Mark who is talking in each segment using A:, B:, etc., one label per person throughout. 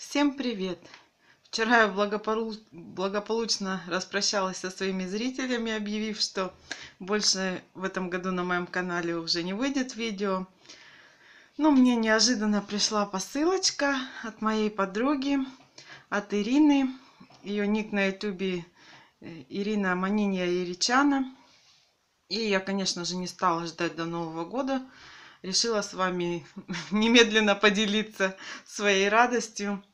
A: Всем привет! Вчера я благополу- благополучно распрощалась со своими зрителями, объявив, что больше в этом году на моем канале уже не выйдет видео. Но мне неожиданно пришла посылочка от моей подруги, от Ирины. Ее ник на ютубе э, Ирина Манинья Иричана. И я, конечно же, не стала ждать до Нового года. Решила с вами немедленно поделиться своей радостью.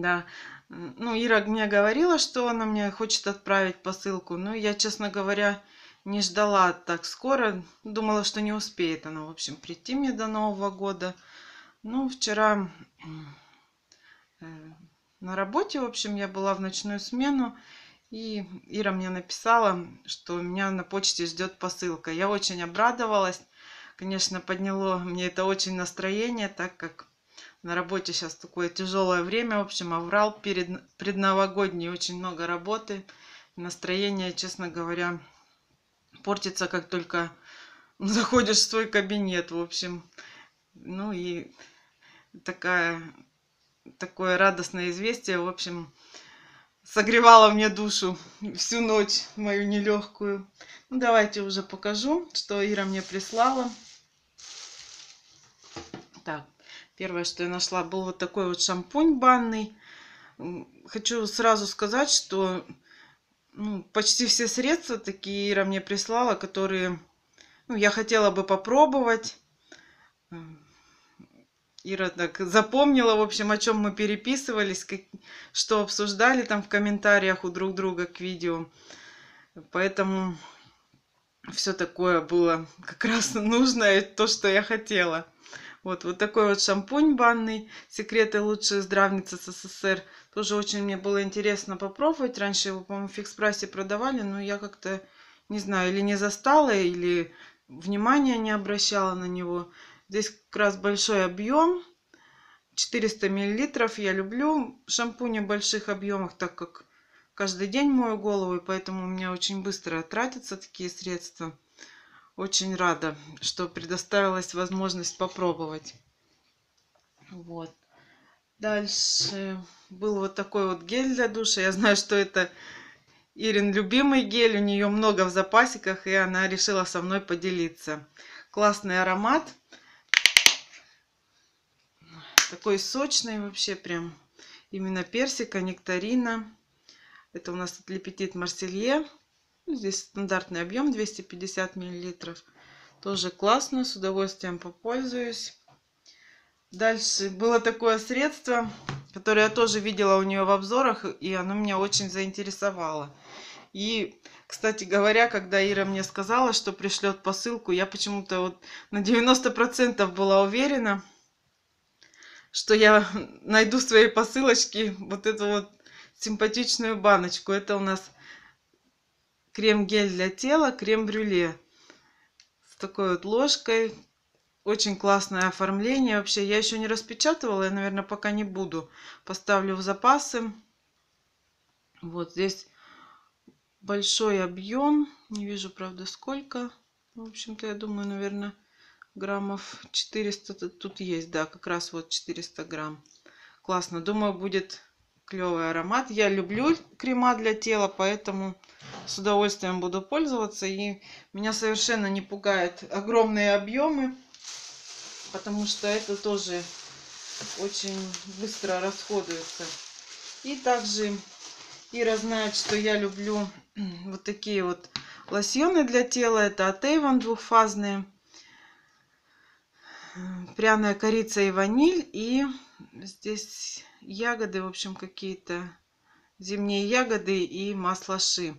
A: Да. Ну, Ира мне говорила, что она мне хочет отправить посылку. Но я, честно говоря, не ждала так скоро. Думала, что не успеет она, в общем, прийти мне до Нового года. Ну, вчера э, на работе, в общем, я была в ночную смену. И Ира мне написала, что меня на почте ждет посылка. Я очень обрадовалась. Конечно, подняло мне это очень настроение, так как на работе сейчас такое тяжелое время. В общем, аврал перед предновогодний, очень много работы. Настроение, честно говоря, портится, как только заходишь в свой кабинет. В общем, ну и такая, такое радостное известие, в общем, согревало мне душу всю ночь мою нелегкую. Ну, давайте уже покажу, что Ира мне прислала. Так, первое, что я нашла, был вот такой вот шампунь банный. Хочу сразу сказать, что ну, почти все средства такие Ира мне прислала, которые ну, я хотела бы попробовать. Ира так запомнила, в общем, о чем мы переписывались, как, что обсуждали там в комментариях у друг друга к видео. Поэтому все такое было как раз нужное, то, что я хотела. Вот, вот такой вот шампунь банный. Секреты лучшие здравницы СССР. Тоже очень мне было интересно попробовать. Раньше его, по-моему, в фикс-прайсе продавали, но я как-то, не знаю, или не застала, или внимания не обращала на него. Здесь как раз большой объем. 400 миллилитров. Я люблю шампуни в больших объемах, так как каждый день мою голову, и поэтому у меня очень быстро тратятся такие средства. Очень рада, что предоставилась возможность попробовать. Вот. Дальше был вот такой вот гель для душа. Я знаю, что это Ирин любимый гель. У нее много в запасиках, и она решила со мной поделиться. Классный аромат. Такой сочный вообще прям. Именно персика, нектарина. Это у нас от Лепетит Марселье. Здесь стандартный объем 250 миллилитров. Тоже классно, с удовольствием попользуюсь. Дальше было такое средство, которое я тоже видела у нее в обзорах, и оно меня очень заинтересовало. И, кстати говоря, когда Ира мне сказала, что пришлет посылку, я почему-то вот на 90% была уверена, что я найду в своей посылочке вот эту вот симпатичную баночку. Это у нас крем-гель для тела, крем-брюле. С такой вот ложкой. Очень классное оформление. Вообще, я еще не распечатывала, я, наверное, пока не буду. Поставлю в запасы. Вот здесь большой объем. Не вижу, правда, сколько. В общем-то, я думаю, наверное, граммов 400 тут есть. Да, как раз вот 400 грамм. Классно. Думаю, будет клевый аромат. Я люблю крема для тела, поэтому с удовольствием буду пользоваться. И меня совершенно не пугают огромные объемы, потому что это тоже очень быстро расходуется. И также Ира знает, что я люблю вот такие вот лосьоны для тела. Это от Avon двухфазные. Пряная корица и ваниль. И здесь ягоды, в общем, какие-то зимние ягоды и масло ши.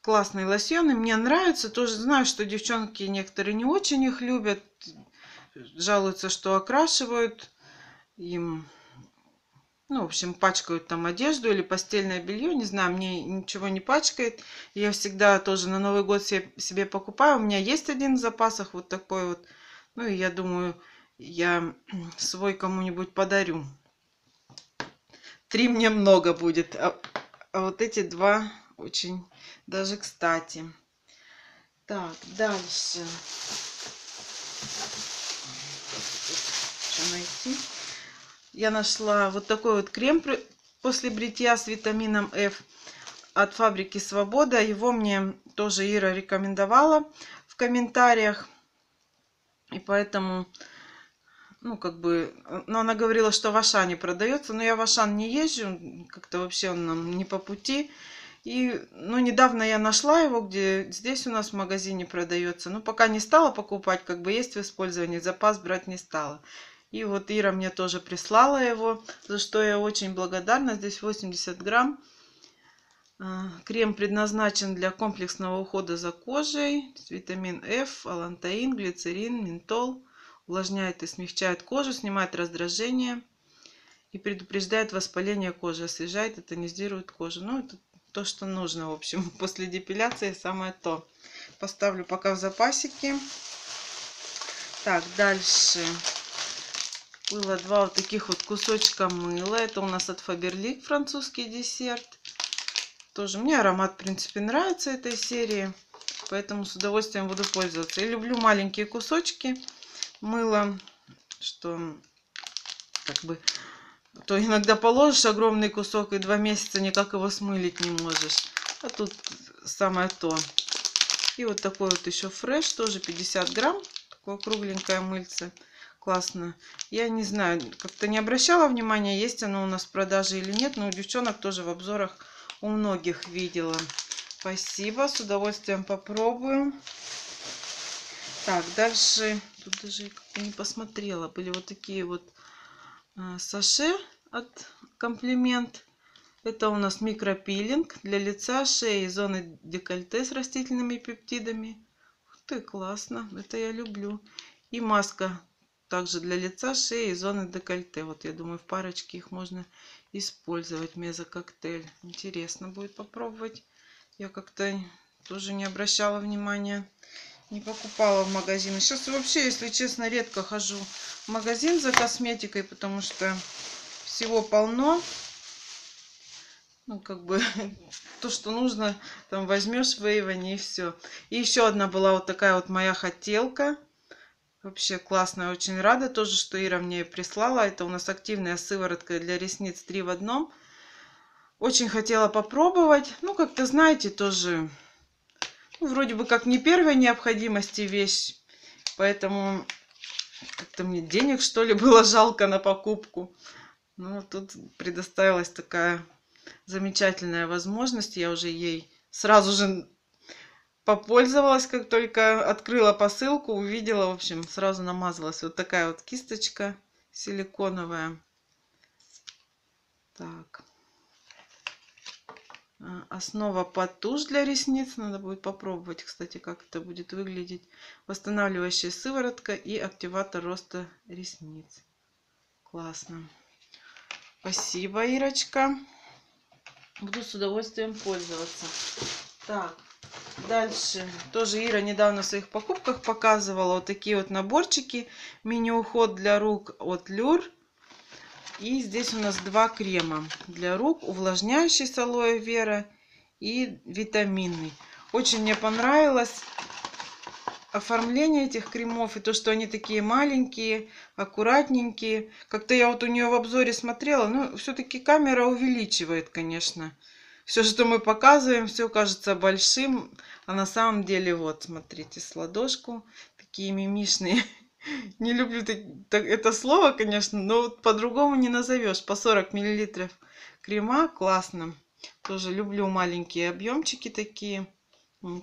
A: Классные лосьоны, мне нравятся. Тоже знаю, что девчонки некоторые не очень их любят. Жалуются, что окрашивают им, ну, в общем, пачкают там одежду или постельное белье. Не знаю, мне ничего не пачкает. Я всегда тоже на Новый год себе, себе покупаю. У меня есть один в запасах вот такой вот. Ну, и я думаю, я свой кому-нибудь подарю. Три мне много будет, а, а вот эти два очень даже кстати. Так, дальше. Что найти? я нашла вот такой вот крем после бритья с витамином F от фабрики Свобода. Его мне тоже Ира рекомендовала в комментариях. И поэтому, ну, как бы, но она говорила, что в Ашане продается, но я в Ашан не езжу, как-то вообще он нам не по пути. И, ну, недавно я нашла его, где здесь у нас в магазине продается. Ну, пока не стала покупать, как бы есть в использовании, запас брать не стала. И вот Ира мне тоже прислала его, за что я очень благодарна. Здесь 80 грамм. А, крем предназначен для комплексного ухода за кожей. Витамин F, алантаин, глицерин, ментол. Увлажняет и смягчает кожу, снимает раздражение и предупреждает воспаление кожи, освежает и тонизирует кожу. Ну, это то, что нужно, в общем, после депиляции самое то. Поставлю пока в запасике. Так, дальше. Было два вот таких вот кусочка мыла. Это у нас от Faberlic французский десерт. Тоже мне аромат, в принципе, нравится этой серии. Поэтому с удовольствием буду пользоваться. Я люблю маленькие кусочки мыла, что как бы то иногда положишь огромный кусок и два месяца никак его смылить не можешь. А тут самое то. И вот такой вот еще фреш, тоже 50 грамм. Такое кругленькое мыльце. Классно. Я не знаю, как-то не обращала внимания, есть оно у нас в продаже или нет. Но у девчонок тоже в обзорах у многих видела. Спасибо, с удовольствием попробую. Так, дальше, тут даже не посмотрела, были вот такие вот а, саше от комплимент. Это у нас микропилинг для лица, шеи зоны декольте с растительными пептидами. Ух ты, классно, это я люблю. И маска также для лица, шеи и зоны декольте. Вот я думаю, в парочке их можно использовать мезококтейль. Интересно будет попробовать. Я как-то тоже не обращала внимания. Не покупала в магазин. Сейчас вообще, если честно, редко хожу в магазин за косметикой, потому что всего полно. Ну, как бы, то, что нужно, там возьмешь в Эйвоне и все. И еще одна была вот такая вот моя хотелка. Вообще классная, очень рада тоже, что Ира мне прислала. Это у нас активная сыворотка для ресниц 3 в одном. Очень хотела попробовать. Ну, как-то, знаете, тоже вроде бы как не первой необходимости вещь. Поэтому как-то мне денег, что ли, было жалко на покупку. Ну, тут предоставилась такая замечательная возможность. Я уже ей сразу же попользовалась, как только открыла посылку, увидела, в общем, сразу намазалась. Вот такая вот кисточка силиконовая. Так. А, основа под тушь для ресниц. Надо будет попробовать, кстати, как это будет выглядеть. Восстанавливающая сыворотка и активатор роста ресниц. Классно. Спасибо, Ирочка. Буду с удовольствием пользоваться. Так, Дальше. Тоже Ира недавно в своих покупках показывала вот такие вот наборчики. Мини-уход для рук от Люр. И здесь у нас два крема для рук. Увлажняющий с алоэ вера и витаминный. Очень мне понравилось оформление этих кремов и то, что они такие маленькие, аккуратненькие. Как-то я вот у нее в обзоре смотрела, ну, все-таки камера увеличивает, конечно все, что мы показываем, все кажется большим, а на самом деле, вот, смотрите, с ладошку, такие мимишные. Не люблю это слово, конечно, но по-другому не назовешь. По 40 миллилитров крема, классно. Тоже люблю маленькие объемчики такие,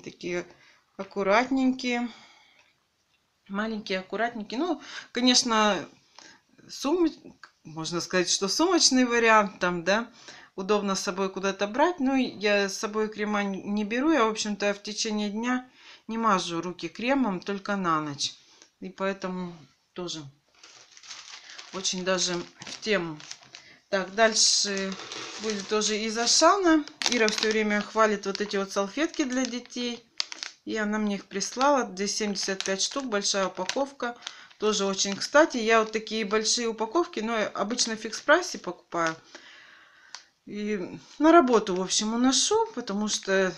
A: такие аккуратненькие. Маленькие, аккуратненькие. Ну, конечно, сум... можно сказать, что сумочный вариант там, да, удобно с собой куда-то брать. Ну, я с собой крема не беру. Я, в общем-то, в течение дня не мажу руки кремом, только на ночь. И поэтому тоже очень даже в тему. Так, дальше будет тоже из Ашана. Ира все время хвалит вот эти вот салфетки для детей. И она мне их прислала. Здесь 75 штук, большая упаковка. Тоже очень кстати. Я вот такие большие упаковки, но обычно в фикс прайсе покупаю. И на работу, в общем, уношу, потому что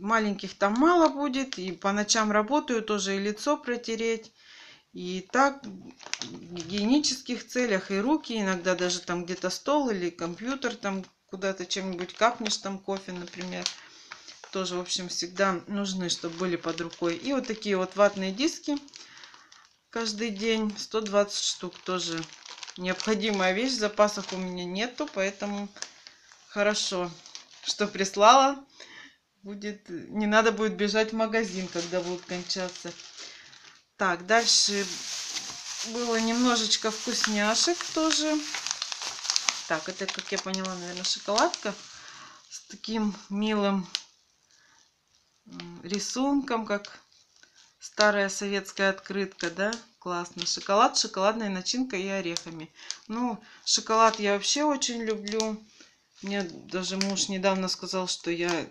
A: маленьких там мало будет. И по ночам работаю, тоже и лицо протереть. И так в гигиенических целях, и руки, иногда даже там где-то стол или компьютер, там куда-то чем-нибудь капнешь, там кофе, например. Тоже, в общем, всегда нужны, чтобы были под рукой. И вот такие вот ватные диски каждый день. 120 штук тоже необходимая вещь. Запасов у меня нету, поэтому хорошо, что прислала. Будет, не надо будет бежать в магазин, когда будут кончаться. Так, дальше было немножечко вкусняшек тоже. Так, это, как я поняла, наверное, шоколадка с таким милым рисунком, как старая советская открытка, да? Классно. Шоколад, шоколадная начинка и орехами. Ну, шоколад я вообще очень люблю. Мне даже муж недавно сказал, что я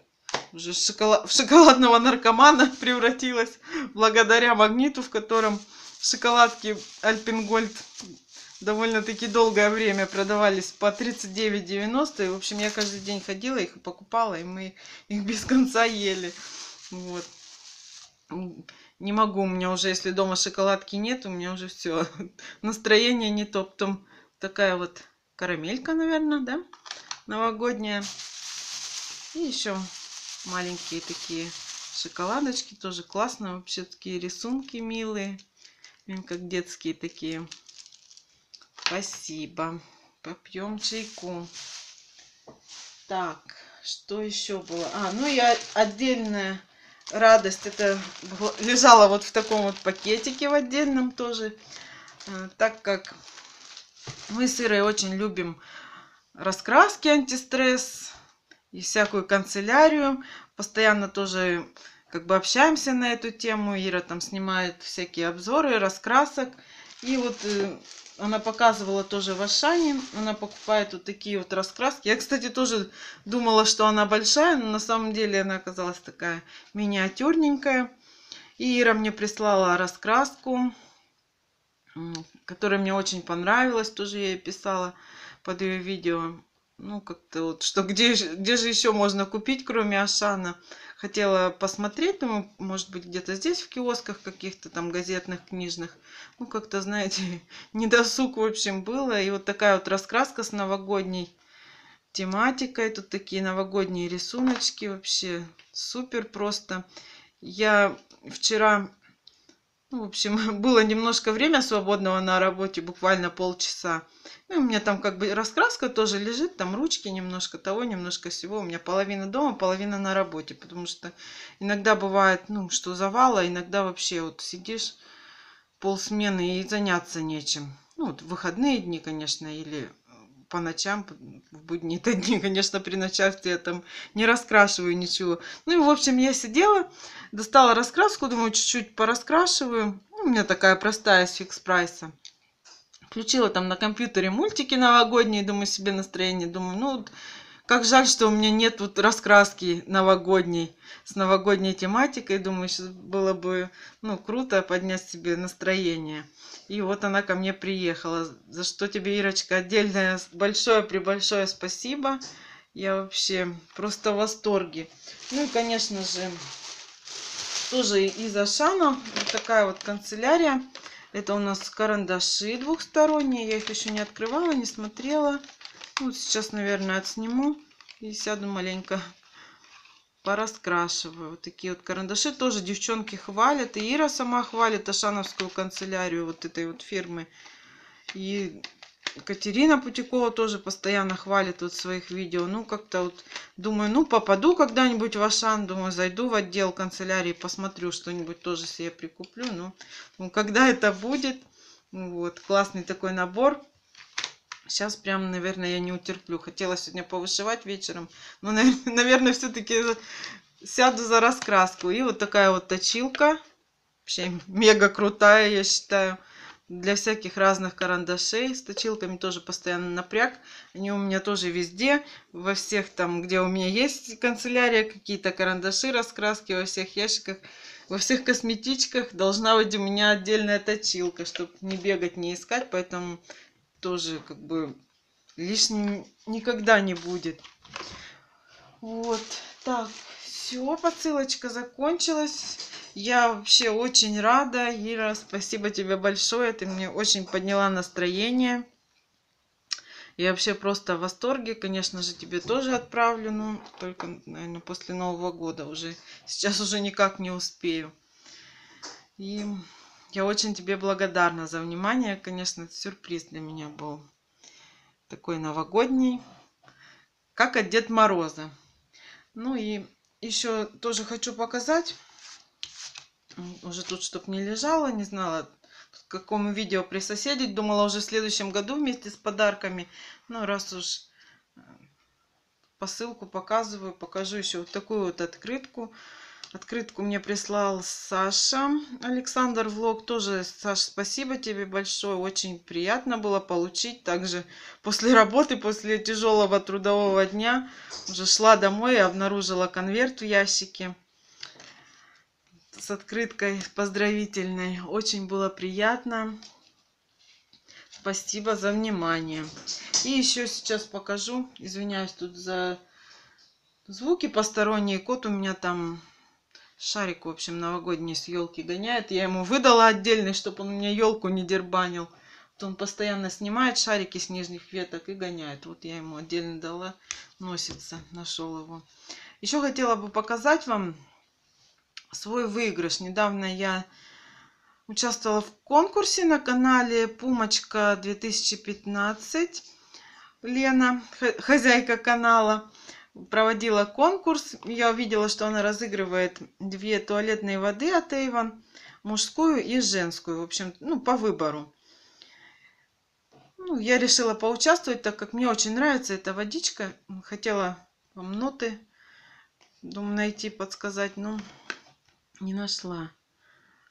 A: шоколад, в шоколадного наркомана превратилась благодаря магниту, в котором шоколадки Альпенгольд довольно-таки долгое время продавались по 39,90. И, в общем, я каждый день ходила, их покупала, и мы их без конца ели. Вот. Не могу, у меня уже, если дома шоколадки нет, у меня уже все. Настроение не то. Потом такая вот карамелька, наверное, да? Новогодняя. И еще маленькие такие шоколадочки. Тоже классно. Вообще такие рисунки милые. Как детские такие. Спасибо. Попьем чайку. Так, что еще было? А, ну и отдельная радость. Это лежала вот в таком вот пакетике в отдельном тоже. Э, так как мы с очень любим раскраски антистресс и всякую канцелярию. Постоянно тоже как бы общаемся на эту тему. Ира там снимает всякие обзоры раскрасок. И вот э, она показывала тоже в Ашане. Она покупает вот такие вот раскраски. Я, кстати, тоже думала, что она большая, но на самом деле она оказалась такая миниатюрненькая. И Ира мне прислала раскраску, которая мне очень понравилась. Тоже я ей писала под ее видео ну, как-то вот, что где, где же еще можно купить, кроме Ашана. Хотела посмотреть, думаю, может быть, где-то здесь, в киосках каких-то там газетных, книжных. Ну, как-то, знаете, недосуг, в общем, было. И вот такая вот раскраска с новогодней тематикой. Тут такие новогодние рисуночки вообще супер просто. Я вчера ну, в общем, было немножко время свободного на работе, буквально полчаса. Ну, у меня там как бы раскраска тоже лежит, там ручки немножко того, немножко всего. У меня половина дома, половина на работе, потому что иногда бывает, ну, что завала, иногда вообще вот сидишь полсмены и заняться нечем. Ну, вот выходные дни, конечно, или по ночам, в будние-то дни, конечно, при начальстве я там не раскрашиваю ничего. Ну и, в общем, я сидела, достала раскраску, думаю, чуть-чуть пораскрашиваю. Ну, у меня такая простая с фикс прайса. Включила там на компьютере мультики новогодние, думаю, себе настроение. Думаю, ну, как жаль, что у меня нет вот раскраски новогодней, с новогодней тематикой. Думаю, сейчас было бы, ну, круто поднять себе настроение. И вот она ко мне приехала. За что тебе, Ирочка, отдельное большое-пребольшое спасибо. Я вообще просто в восторге. Ну и, конечно же, тоже из Ашана. Вот такая вот канцелярия. Это у нас карандаши двухсторонние. Я их еще не открывала, не смотрела. Вот сейчас, наверное, отсниму и сяду маленько пораскрашиваю. Вот такие вот карандаши тоже девчонки хвалят. И Ира сама хвалит Ашановскую канцелярию вот этой вот фирмы. И Катерина Путякова тоже постоянно хвалит вот своих видео. Ну, как-то вот думаю, ну, попаду когда-нибудь в Ашан. Думаю, зайду в отдел канцелярии, посмотрю, что-нибудь тоже себе прикуплю. Ну, ну когда это будет? Вот, классный такой набор. Сейчас прям, наверное, я не утерплю. Хотела сегодня повышивать вечером. Но, наверное, все-таки сяду за раскраску. И вот такая вот точилка. Вообще мега крутая, я считаю. Для всяких разных карандашей. С точилками тоже постоянно напряг. Они у меня тоже везде. Во всех там, где у меня есть канцелярия, какие-то карандаши, раскраски, во всех ящиках. Во всех косметичках должна быть у меня отдельная точилка, чтобы не бегать, не искать. Поэтому тоже как бы лишним никогда не будет. Вот, так, все, посылочка закончилась. Я вообще очень рада, Ира, спасибо тебе большое, ты мне очень подняла настроение. Я вообще просто в восторге, конечно же, тебе тоже отправлю, ну, только, наверное, после Нового года уже. Сейчас уже никак не успею. И я очень тебе благодарна за внимание, конечно, это сюрприз для меня был. Такой новогодний, как от Дед Мороза. Ну и еще тоже хочу показать уже тут, чтобы не лежало, не знала, к какому видео присоседить. Думала уже в следующем году вместе с подарками. Ну, раз уж э, посылку показываю, покажу еще вот такую вот открытку. Открытку мне прислал Саша Александр Влог. Тоже, Саша, спасибо тебе большое. Очень приятно было получить. Также после работы, после тяжелого трудового дня уже шла домой и обнаружила конверт в ящике с открыткой поздравительной. Очень было приятно. Спасибо за внимание. И еще сейчас покажу. Извиняюсь тут за звуки посторонние. Кот у меня там шарик, в общем, новогодний с елки гоняет. Я ему выдала отдельный, чтобы он мне елку не дербанил. Вот он постоянно снимает шарики с нижних веток и гоняет. Вот я ему отдельно дала. Носится. Нашел его. Еще хотела бы показать вам свой выигрыш. Недавно я участвовала в конкурсе на канале Пумочка 2015. Лена, хозяйка канала, проводила конкурс. Я увидела, что она разыгрывает две туалетные воды от Avon, мужскую и женскую, в общем, ну, по выбору. Ну, я решила поучаствовать, так как мне очень нравится эта водичка. Хотела вам ноты, думаю, найти, подсказать, но не нашла.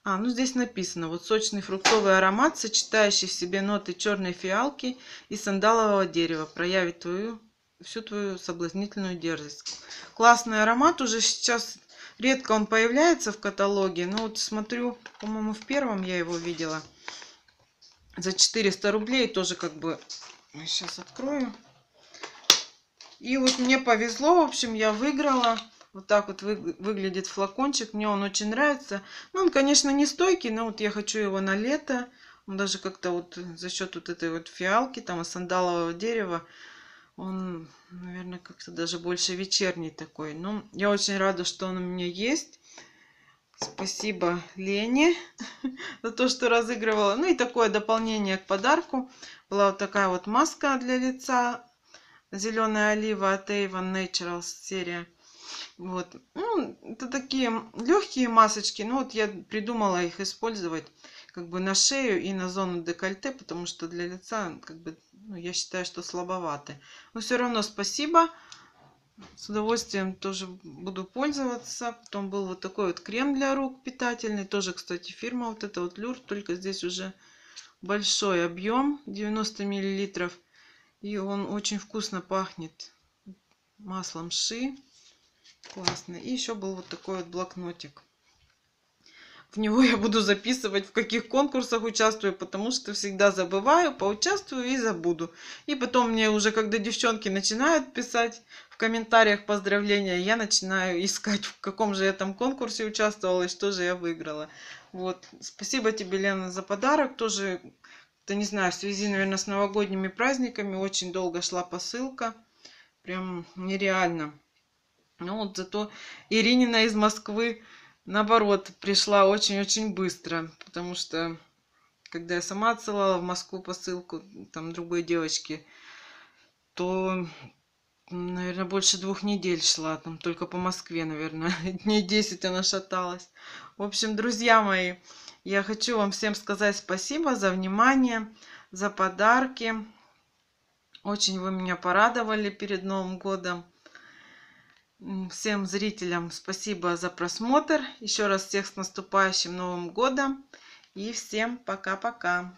A: А, ну здесь написано. Вот сочный фруктовый аромат, сочетающий в себе ноты черной фиалки и сандалового дерева, проявит твою, всю твою соблазнительную дерзость. Классный аромат. Уже сейчас редко он появляется в каталоге. Но вот смотрю, по-моему, в первом я его видела. За 400 рублей тоже как бы... Сейчас открою. И вот мне повезло, в общем, я выиграла вот так вот вы, выглядит флакончик. Мне он очень нравится. Ну, он, конечно, не стойкий, но вот я хочу его на лето. Он даже как-то вот за счет вот этой вот фиалки, там, сандалового дерева, он, наверное, как-то даже больше вечерний такой. Ну, я очень рада, что он у меня есть. Спасибо Лене за то, что разыгрывала. Ну и такое дополнение к подарку. Была вот такая вот маска для лица. Зеленая олива от Avon Naturals серия. Вот. Ну, это такие легкие масочки. Ну, вот я придумала их использовать как бы на шею и на зону декольте, потому что для лица, как бы, ну, я считаю, что слабоваты. Но все равно спасибо. С удовольствием тоже буду пользоваться. Потом был вот такой вот крем для рук питательный. Тоже, кстати, фирма вот эта вот Люр. Только здесь уже большой объем. 90 миллилитров. И он очень вкусно пахнет маслом ши. Классно. И еще был вот такой вот блокнотик. В него я буду записывать, в каких конкурсах участвую, потому что всегда забываю, поучаствую и забуду. И потом мне уже, когда девчонки начинают писать в комментариях поздравления, я начинаю искать, в каком же я там конкурсе участвовала и что же я выиграла. Вот. Спасибо тебе, Лена, за подарок. Тоже, да не знаю, в связи, наверное, с новогодними праздниками очень долго шла посылка. Прям нереально. Ну вот зато Иринина из Москвы, наоборот, пришла очень-очень быстро, потому что когда я сама отсылала в Москву посылку, там другой девочке, то, наверное, больше двух недель шла, там только по Москве, наверное, дней 10 она шаталась. В общем, друзья мои, я хочу вам всем сказать спасибо за внимание, за подарки. Очень вы меня порадовали перед Новым годом. Всем зрителям спасибо за просмотр. Еще раз всех с наступающим Новым годом. И всем пока-пока.